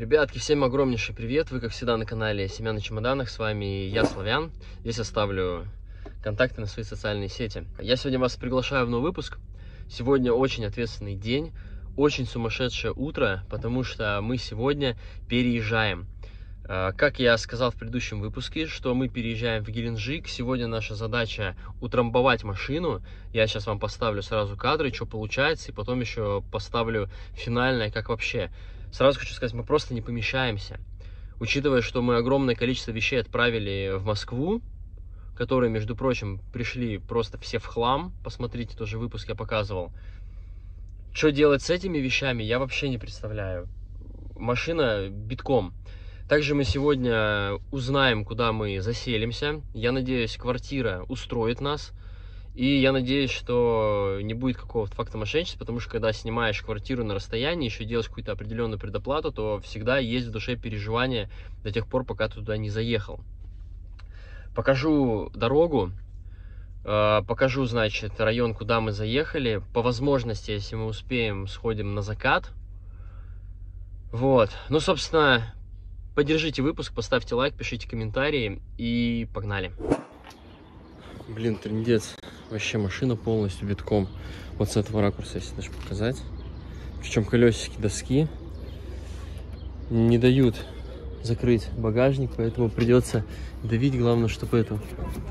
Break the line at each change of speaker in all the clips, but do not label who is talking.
Ребятки, всем огромнейший привет! Вы, как всегда, на канале Семян на чемоданах. С вами я, Славян. Здесь оставлю контакты на свои социальные сети. Я сегодня вас приглашаю в новый выпуск. Сегодня очень ответственный день, очень сумасшедшее утро, потому что мы сегодня переезжаем. А, как я сказал в предыдущем выпуске, что мы переезжаем в Геленджик. Сегодня наша задача утрамбовать машину. Я сейчас вам поставлю сразу кадры, что получается, и потом еще поставлю финальное, как вообще. Сразу хочу сказать, мы просто не помещаемся. Учитывая, что мы огромное количество вещей отправили в Москву, которые, между прочим, пришли просто все в хлам. Посмотрите, тоже выпуск я показывал. Что делать с этими вещами, я вообще не представляю. Машина битком. Также мы сегодня узнаем, куда мы заселимся. Я надеюсь, квартира устроит нас. И я надеюсь, что не будет какого-то факта мошенничества, потому что когда снимаешь квартиру на расстоянии, еще делаешь какую-то определенную предоплату, то всегда есть в душе переживания до тех пор, пока ты туда не заехал. Покажу дорогу, э, покажу, значит, район, куда мы заехали. По возможности, если мы успеем, сходим на закат. Вот. Ну, собственно, поддержите выпуск, поставьте лайк, пишите комментарии и погнали. Блин, трендец. Вообще машина полностью битком. Вот с этого ракурса, если даже показать. Причем колесики доски не дают закрыть багажник, поэтому придется давить. Главное, чтобы эту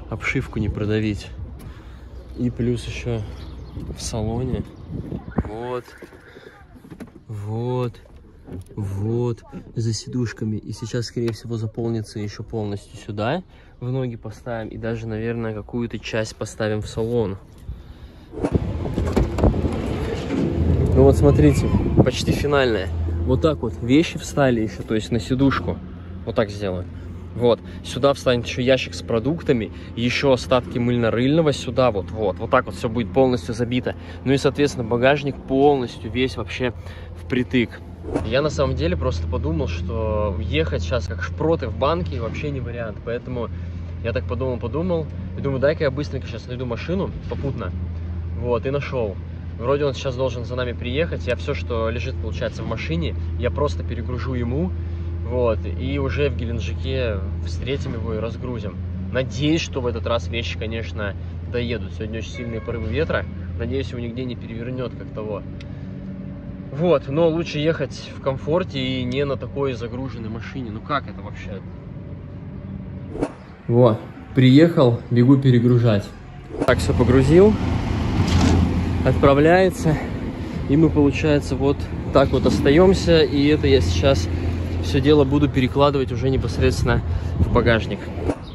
обшивку не продавить. И плюс еще в салоне. Вот. Вот. Вот. За сидушками. И сейчас, скорее всего, заполнится еще полностью сюда в ноги поставим и даже, наверное, какую-то часть поставим в салон. Ну вот смотрите, почти финальная. Вот так вот вещи встали еще, то есть на сидушку. Вот так сделаю. Вот, сюда встанет еще ящик с продуктами, еще остатки мыльно-рыльного сюда, вот, вот, вот так вот все будет полностью забито. Ну и, соответственно, багажник полностью весь вообще впритык. Я на самом деле просто подумал, что ехать сейчас как шпроты в банке вообще не вариант. Поэтому я так подумал, подумал. И думаю, дай-ка я быстренько сейчас найду машину попутно. Вот, и нашел. Вроде он сейчас должен за нами приехать. Я все, что лежит, получается, в машине, я просто перегружу ему. Вот, и уже в Геленджике встретим его и разгрузим. Надеюсь, что в этот раз вещи, конечно, доедут. Сегодня очень сильные порывы ветра. Надеюсь, его нигде не перевернет, как того. Вот, но лучше ехать в комфорте и не на такой загруженной машине. Ну как это вообще? Вот, приехал, бегу перегружать. Так, все погрузил, отправляется. И мы, получается, вот так вот остаемся. И это я сейчас все дело буду перекладывать уже непосредственно в багажник.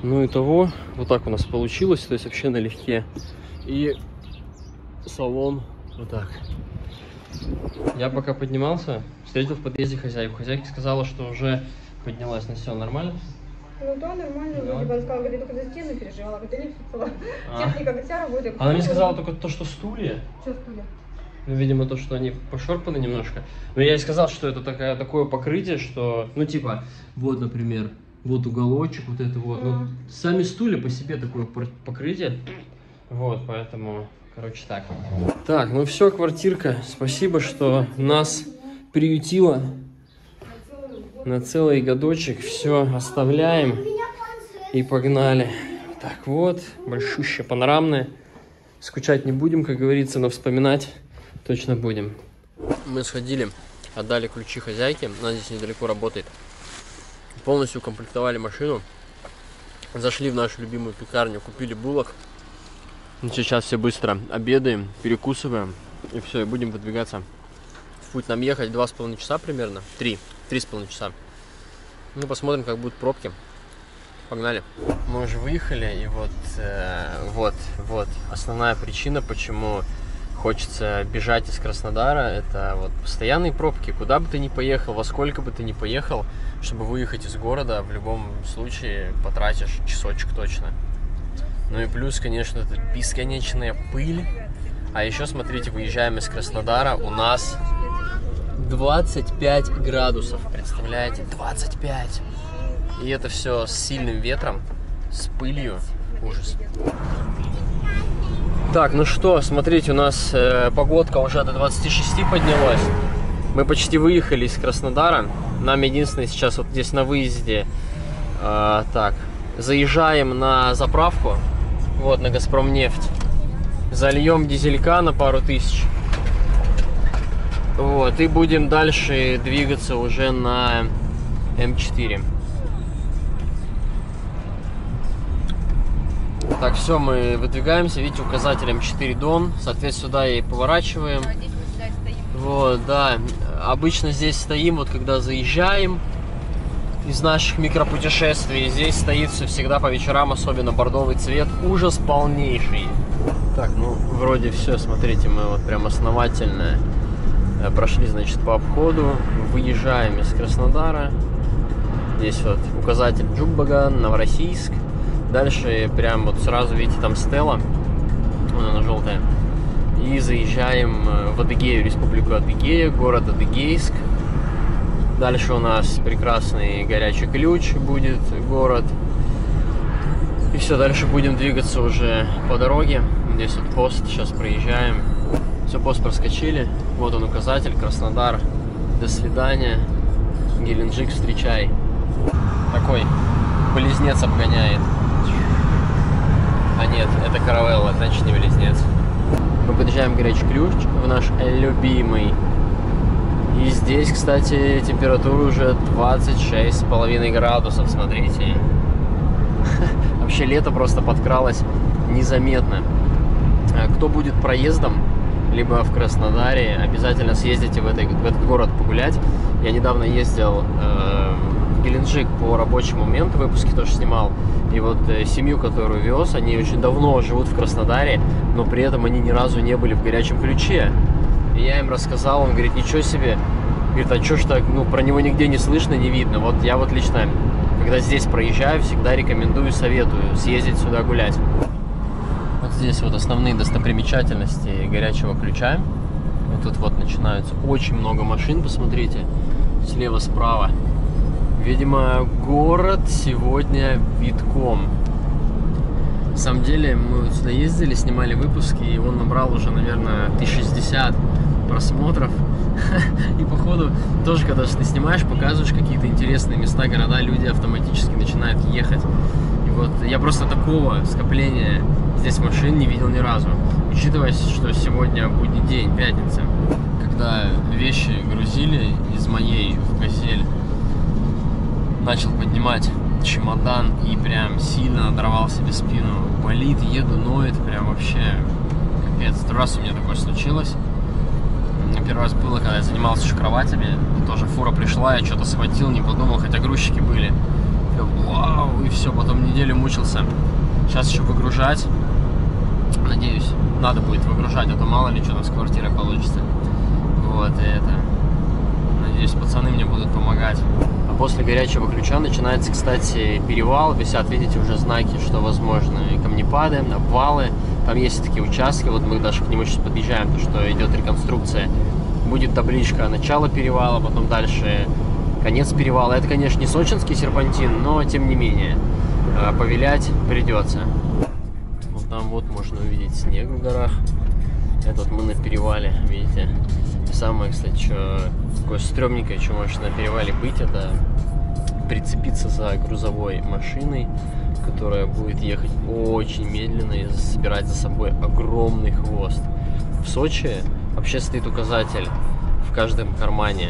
Ну и того, вот так у нас получилось, то есть вообще налегке. И салон вот так. Я пока поднимался, встретил в подъезде хозяйку. Хозяйка сказала, что уже поднялась на все нормально.
Ну да, нормально. Да. Вроде бы сказала, говорит, только за стены переживала, говорит, я не а. Техника вся работает.
Она мне сказала только то, что стулья.
Что стулья?
Ну, видимо, то, что они пошорпаны немножко. Но я и сказал, что это такая, такое покрытие, что, ну, типа, вот, например, вот уголочек, вот это вот. Mm. Ну, сами стулья по себе такое покрытие. Вот, поэтому Короче, так. Так, ну все, квартирка. Спасибо, что нас приютила на целый годочек. Все, оставляем и погнали. Так вот, большущая панорамная. Скучать не будем, как говорится, но вспоминать точно будем. Мы сходили, отдали ключи хозяйке. Она здесь недалеко работает. Полностью укомплектовали машину. Зашли в нашу любимую пекарню, купили булок ну, сейчас все быстро обедаем, перекусываем и все, и будем выдвигаться в путь. Нам ехать два с половиной часа примерно, три, три с половиной часа. Ну, посмотрим, как будут пробки. Погнали. Мы уже выехали, и вот, э, вот, вот основная причина, почему хочется бежать из Краснодара, это вот постоянные пробки. Куда бы ты ни поехал, во сколько бы ты ни поехал, чтобы выехать из города, в любом случае потратишь часочек точно. Ну и плюс, конечно, это бесконечная пыль. А еще, смотрите, выезжаем из Краснодара, у нас 25 градусов, представляете? 25! И это все с сильным ветром, с пылью. Ужас. Так, ну что, смотрите, у нас э, погодка уже до 26 поднялась. Мы почти выехали из Краснодара. Нам единственное сейчас вот здесь на выезде. э, так, заезжаем на заправку. Вот, на Газпром нефть. Зальем дизелька на пару тысяч. Вот, и будем дальше двигаться уже на М4. Так, все, мы выдвигаемся. Видите, указатель М4 Дон. Соответственно, сюда и поворачиваем. Вот, да. Обычно здесь стоим, вот когда заезжаем из наших микропутешествий. Здесь стоит все всегда по вечерам, особенно бордовый цвет. Ужас полнейший. Так, ну, вроде все, смотрите, мы вот прям основательно э, прошли, значит, по обходу. Выезжаем из Краснодара. Здесь вот указатель Джуббаган, Новороссийск. Дальше прям вот сразу, видите, там Стелла. Вон она желтая. И заезжаем э, в Адыгею, Республику Адыгея, город Адыгейск. Дальше у нас прекрасный горячий ключ будет город. И все, дальше будем двигаться уже по дороге. Здесь вот пост, сейчас проезжаем. Все, пост проскочили. Вот он указатель, Краснодар. До свидания. Геленджик, встречай. Такой близнец обгоняет. А нет, это каравелла, значит не близнец. Мы подъезжаем горячий ключ, в наш любимый. И здесь, кстати, температура уже 26,5 градусов, смотрите. Вообще лето просто подкралось незаметно. А Кто будет проездом, либо в Краснодаре, обязательно съездите в, этой- в этот город погулять. Я недавно ездил э, в Геленджик по рабочему моменту, выпуски тоже снимал. И вот э, семью, которую вез, они очень давно живут в Краснодаре, но при этом они ни разу не были в горячем ключе. И я им рассказал, он говорит, ничего себе. Говорит, а что ж так, ну, про него нигде не слышно, не видно. Вот я вот лично, когда здесь проезжаю, всегда рекомендую, советую съездить сюда гулять. Вот здесь вот основные достопримечательности горячего ключа. И тут вот начинаются очень много машин, посмотрите. Слева, справа. Видимо, город сегодня битком. На самом деле, мы вот сюда ездили, снимали выпуски, и он набрал уже, наверное, 1060 просмотров. И походу, тоже, когда ты снимаешь, показываешь какие-то интересные места, города, люди автоматически начинают ехать. И вот я просто такого скопления здесь машин не видел ни разу. Учитывая, что сегодня будний день, пятница, когда вещи грузили из моей в газель, начал поднимать чемодан и прям сильно надрывал себе спину. Болит, еду, ноет, прям вообще капец. Второй раз у меня такое случилось. Первый раз было, когда я занимался еще кроватями. Тоже фура пришла, я что-то схватил, не подумал, хотя грузчики были. Я, Вау, и все, потом неделю мучился. Сейчас еще выгружать. Надеюсь, надо будет выгружать, а то мало ли что там с квартирой получится. Вот, и это. Надеюсь, пацаны мне будут помогать. А после горячего ключа начинается, кстати, перевал. Висят, видите, уже знаки, что возможны камнепады, обвалы. Там есть такие участки, вот мы даже к нему сейчас подъезжаем, то что идет реконструкция. Будет табличка начало перевала, потом дальше конец перевала. Это, конечно, не сочинский серпантин, но тем не менее, э, повилять придется. Вот там вот можно увидеть снег в горах. Это вот мы на перевале, видите. Самое, кстати, что такое стрёмненькое, что может на перевале быть, это прицепиться за грузовой машиной, которая будет ехать очень медленно и собирать за собой огромный хвост. В Сочи вообще стоит указатель в каждом кармане,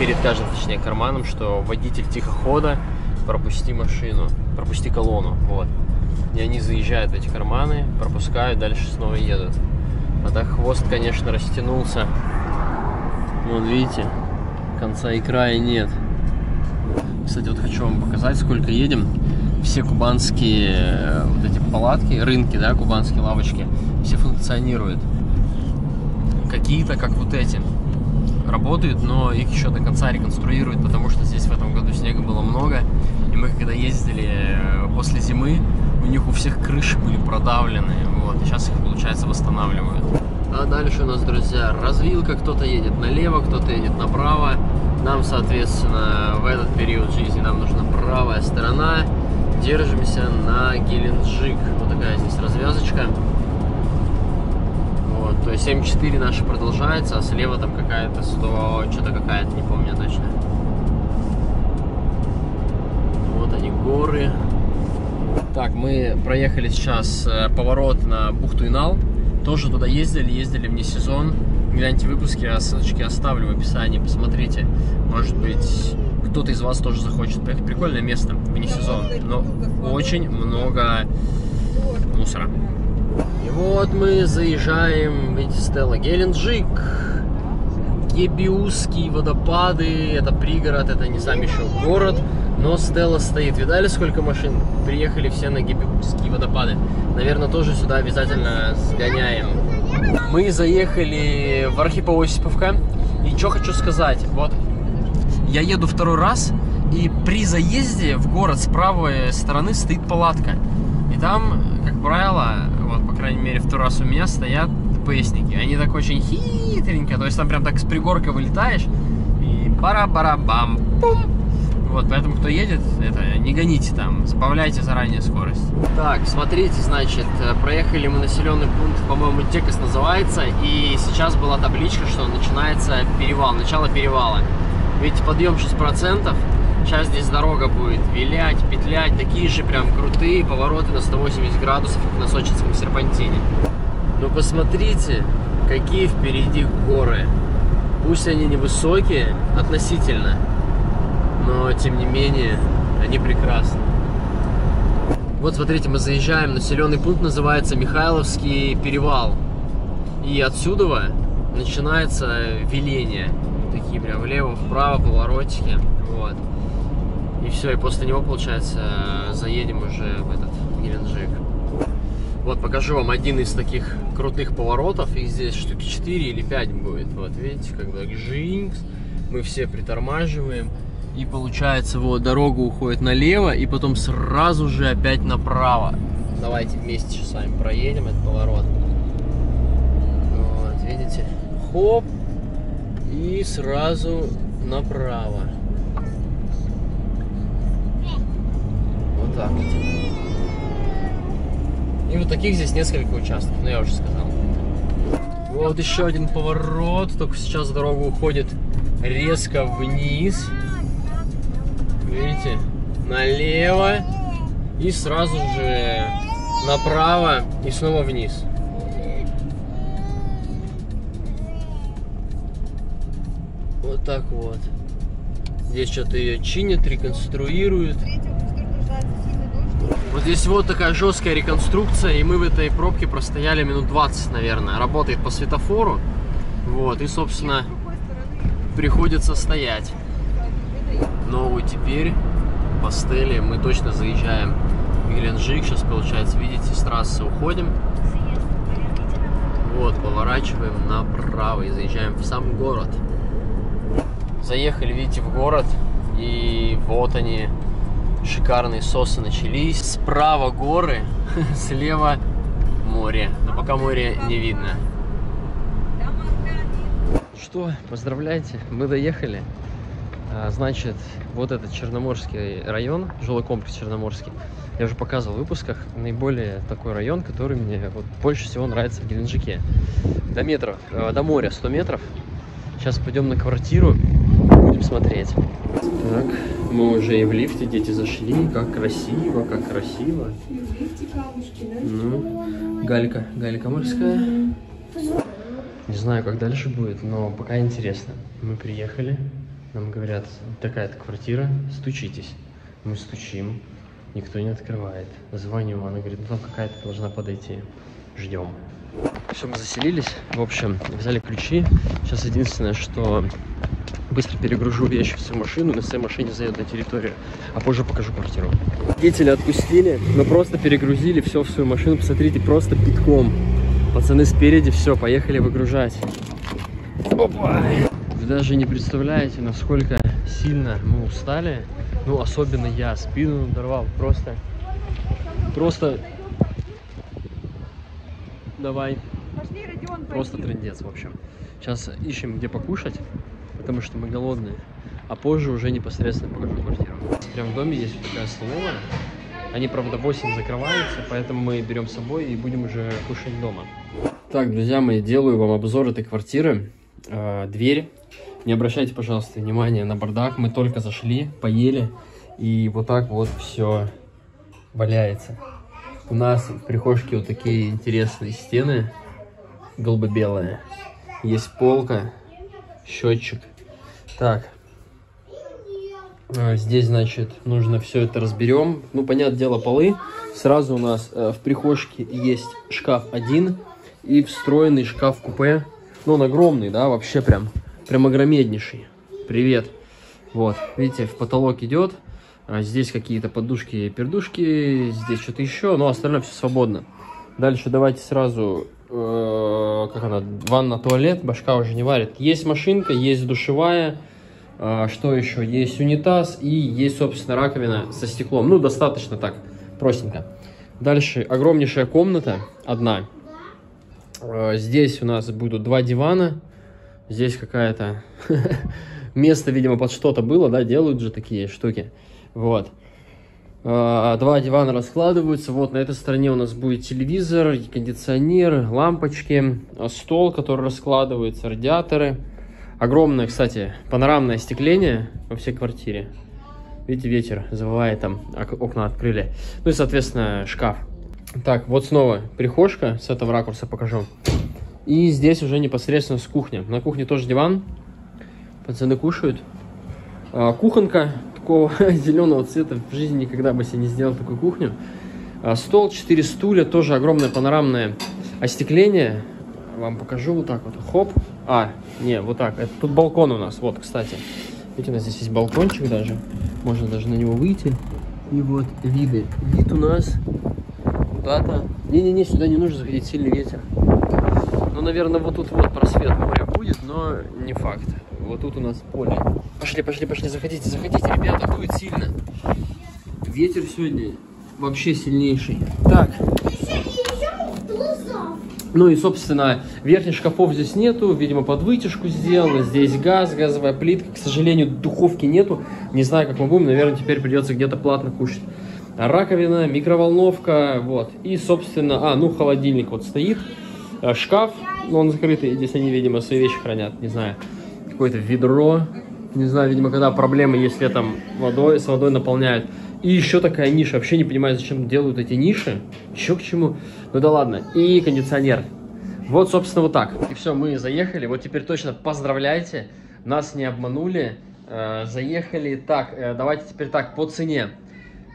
перед каждым, точнее, карманом, что водитель тихохода пропусти машину, пропусти колонну, вот. И они заезжают в эти карманы, пропускают, дальше снова едут. А так хвост, конечно, растянулся. Вон, видите, конца и края нет. Кстати, вот хочу вам показать, сколько едем. Все кубанские э, вот эти палатки, рынки, да, кубанские лавочки, все функционируют. Какие-то, как вот эти, работают, но их еще до конца реконструируют, потому что здесь в этом году снега было много. И мы когда ездили э, после зимы, у них у всех крыши были продавлены, вот, и сейчас их, получается, восстанавливают. А дальше у нас, друзья, развилка, кто-то едет налево, кто-то едет направо. Нам, соответственно, в этот период жизни нам нужна правая сторона. Держимся на Геленджик. Вот такая здесь развязочка. Вот. То есть М4 наша продолжается, а слева там какая-то 100, что-то какая-то, не помню точно. Вот они горы. Так, мы проехали сейчас э, поворот на бухту Инал. Тоже туда ездили, ездили вне сезон. Гляньте выпуски, я ссылочки оставлю в описании, посмотрите. Может быть, кто-то из вас тоже захочет поехать. Прикольное место, вне сезон, но очень много мусора. И вот мы заезжаем, видите, Стелла Геленджик. Гебиусские водопады, это пригород, это не сам еще город, но Стелла стоит. Видали, сколько машин? Приехали все на Гебиусские водопады. Наверное, тоже сюда обязательно сгоняем. Мы заехали в Архипо-Осиповка. И что хочу сказать, вот я еду второй раз, и при заезде в город с правой стороны стоит палатка. И там, как правило, вот, по крайней мере, второй раз у меня стоят ДПСники. Они так очень хитренько, то есть там прям так с пригорка вылетаешь, и бара-бара-бам, пум. Вот, поэтому, кто едет, это, не гоните там, сбавляйте заранее скорость. Так, смотрите, значит, проехали мы населенный пункт, по-моему, Текос называется, и сейчас была табличка, что начинается перевал, начало перевала. Видите, подъем 6%, сейчас здесь дорога будет вилять, петлять, такие же прям крутые повороты на 180 градусов, как на сочинском серпантине. Но посмотрите, какие впереди горы. Пусть они невысокие относительно, но тем не менее они прекрасны. Вот смотрите, мы заезжаем, населенный пункт называется Михайловский перевал. И отсюда начинается веление. Такие прям влево-вправо поворотики. Вот. И все, и после него, получается, заедем уже в этот Геленджик. Вот, покажу вам один из таких крутых поворотов. Их здесь штуки 4 или 5 будет. Вот, видите, бы жинкс. Мы все притормаживаем. И получается, вот, дорога уходит налево, и потом сразу же опять направо. Давайте вместе сейчас с вами проедем этот поворот. Вот, видите? Хоп. И сразу направо. Вот так вот. И вот таких здесь несколько участков, ну я уже сказал. Вот еще один поворот, только сейчас дорога уходит резко вниз. Налево и сразу же направо и снова вниз. Вот так вот. Здесь что-то ее чинят, реконструируют. Вот здесь вот такая жесткая реконструкция, и мы в этой пробке простояли минут 20, наверное. Работает по светофору. Вот, и, собственно, приходится стоять. Но вот теперь по стеле мы точно заезжаем в Геленджик. Сейчас, получается, видите, с трассы уходим. Вот, поворачиваем направо и заезжаем в сам город. Заехали, видите, в город. И вот они, шикарные сосы начались. Справа горы, слева море. Но пока море не видно. Что, поздравляйте, мы доехали. А, значит, вот этот Черноморский район, жилой комплекс Черноморский, я уже показывал в выпусках, наиболее такой район, который мне вот больше всего нравится в Геленджике. До метров, э, до моря 100 метров. Сейчас пойдем на квартиру, будем смотреть. Так, мы уже и в лифте, дети зашли, как красиво, как красиво.
В лифте камушки?
Ну, галька, галька морская. Не знаю, как дальше будет, но пока интересно. Мы приехали, нам говорят, такая-то квартира, стучитесь. Мы стучим, никто не открывает. Звоню, она говорит, ну там какая-то должна подойти. Ждем. Все, мы заселились. В общем, взяли ключи. Сейчас единственное, что быстро перегружу вещи в свою машину, на своей машине заеду на территорию, а позже покажу квартиру. Водителя отпустили, мы просто перегрузили все в свою машину, посмотрите, просто битком. Пацаны спереди, все, поехали выгружать. Опа! Вы даже не представляете, насколько сильно мы устали. Ну, особенно я, спину надорвал, просто, просто, давай,
Пошли, Родион,
просто трендец, в общем. Сейчас ищем, где покушать, потому что мы голодные. А позже уже непосредственно покажу квартиру. Прям в доме есть такая столовая. Они, правда, 8 закрываются, поэтому мы берем с собой и будем уже кушать дома. Так, друзья мои, делаю вам обзор этой квартиры. Э, дверь. Не обращайте, пожалуйста, внимания на бардак. Мы только зашли, поели. И вот так вот все валяется. У нас в прихожке вот такие интересные стены. Голубо-белые. Есть полка, счетчик. Так. А, здесь, значит, нужно все это разберем. Ну, понятное дело, полы. Сразу у нас э, в прихожке есть шкаф один и встроенный шкаф-купе. Ну, он огромный, да, вообще прям, прям огромеднейший. Привет. Вот, видите, в потолок идет. А здесь какие-то подушки, пердушки, здесь что-то еще, но остальное все свободно. Дальше давайте сразу, э, как она, ванна, туалет, башка уже не варит. Есть машинка, есть душевая, э, что еще? Есть унитаз и есть, собственно, раковина со стеклом. Ну, достаточно так, простенько. Дальше огромнейшая комната, одна. Э, здесь у нас будут два дивана. Здесь какая-то место, видимо, под что-то было, да, делают же такие штуки. Вот. Э, два дивана раскладываются. Вот на этой стороне у нас будет телевизор, кондиционер, лампочки, стол, который раскладывается, радиаторы. Огромное, кстати, панорамное остекление во всей квартире. Видите, ветер завывает, там окна открыли. Ну и, соответственно, шкаф. Так, вот снова прихожка, с этого ракурса покажу. И здесь уже непосредственно с кухни. На кухне тоже диван, пацаны кушают. А, кухонка такого зеленого цвета, в жизни никогда бы себе не сделал такую кухню. А, стол, 4 стулья, тоже огромное панорамное остекление. Вам покажу вот так вот, хоп. А, не, вот так, это тут балкон у нас, вот, кстати. Видите, у нас здесь есть балкончик даже, можно даже на него выйти. И вот виды. Вид у нас куда-то. Не-не-не, сюда не нужно заходить, сильный ветер. Ну, наверное, вот тут вот просвет моря будет, но не факт. Вот тут у нас поле. Пошли, пошли, пошли, заходите, заходите, ребята, дует сильно. Ветер сегодня вообще сильнейший. Так. Ну и, собственно, верхних шкафов здесь нету, видимо, под вытяжку сделано. Здесь газ, газовая плитка. К сожалению, духовки нету. Не знаю, как мы будем, наверное, теперь придется где-то платно кушать раковина, микроволновка, вот. И, собственно, а, ну, холодильник вот стоит, шкаф, ну, он закрытый, здесь они, видимо, свои вещи хранят, не знаю, какое-то ведро, не знаю, видимо, когда проблемы, если там водой, с водой наполняют. И еще такая ниша, вообще не понимаю, зачем делают эти ниши, еще к чему, ну да ладно, и кондиционер. Вот, собственно, вот так. И все, мы заехали, вот теперь точно поздравляйте, нас не обманули, э, заехали. Так, э, давайте теперь так, по цене.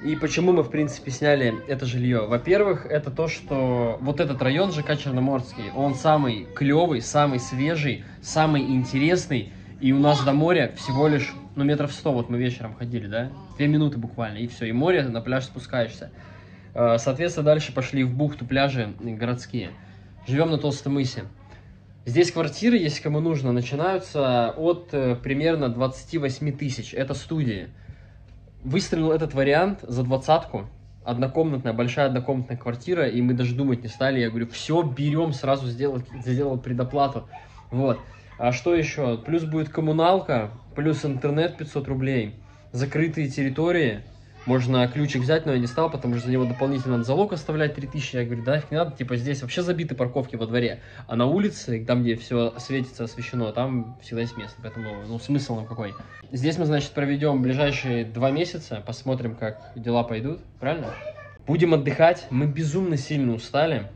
И почему мы, в принципе, сняли это жилье? Во-первых, это то, что вот этот район ЖК Черноморский, он самый клевый, самый свежий, самый интересный. И у нас до моря всего лишь, ну, метров сто, вот мы вечером ходили, да? Две минуты буквально, и все, и море, на пляж спускаешься. Э, соответственно, дальше пошли в бухту пляжи городские. Живем на Толстом мысе. Здесь квартиры, если кому нужно, начинаются от э, примерно 28 тысяч. Это студии выстрелил этот вариант за двадцатку, однокомнатная, большая однокомнатная квартира, и мы даже думать не стали. Я говорю, все, берем, сразу сделал, сделал предоплату. Вот. А что еще? Плюс будет коммуналка, плюс интернет 500 рублей, закрытые территории, можно ключик взять, но я не стал, потому что за него дополнительно надо залог оставлять 3000. Я говорю, да, не надо, типа здесь вообще забиты парковки во дворе, а на улице, там, где все светится, освещено, там всегда есть место, поэтому, ну, смысл нам какой. Здесь мы, значит, проведем ближайшие два месяца, посмотрим, как дела пойдут, правильно? Будем отдыхать, мы безумно сильно устали.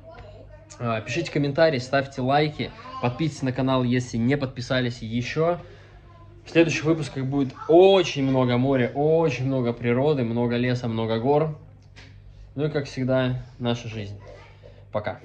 А, пишите комментарии, ставьте лайки, подписывайтесь на канал, если не подписались еще. В следующих выпусках будет очень много моря, очень много природы, много леса, много гор. Ну и, как всегда, наша жизнь. Пока.